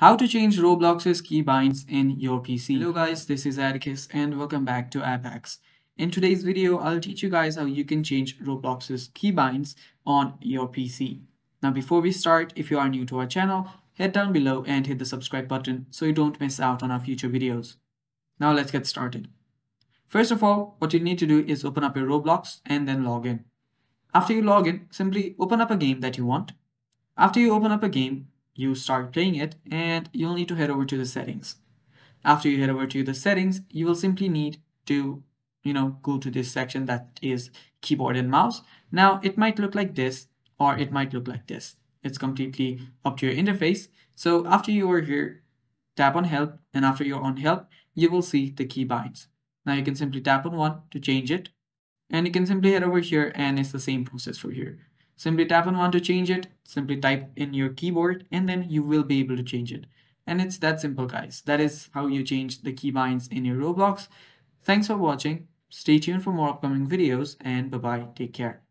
How to change Roblox's keybinds in your PC. Hello guys, this is Atticus and welcome back to Hacks. In today's video, I'll teach you guys how you can change Roblox's keybinds on your PC. Now before we start, if you are new to our channel, head down below and hit the subscribe button so you don't miss out on our future videos. Now let's get started. First of all, what you need to do is open up your Roblox and then log in. After you log in, simply open up a game that you want. After you open up a game, you start playing it and you'll need to head over to the settings. After you head over to the settings, you will simply need to, you know, go to this section that is keyboard and mouse. Now it might look like this or it might look like this. It's completely up to your interface. So after you are here, tap on help and after you're on help, you will see the keybinds. Now you can simply tap on one to change it and you can simply head over here and it's the same process for here. Simply tap on one to change it, simply type in your keyboard and then you will be able to change it. And it's that simple guys. That is how you change the keybinds in your Roblox. Thanks for watching. Stay tuned for more upcoming videos and bye bye. Take care.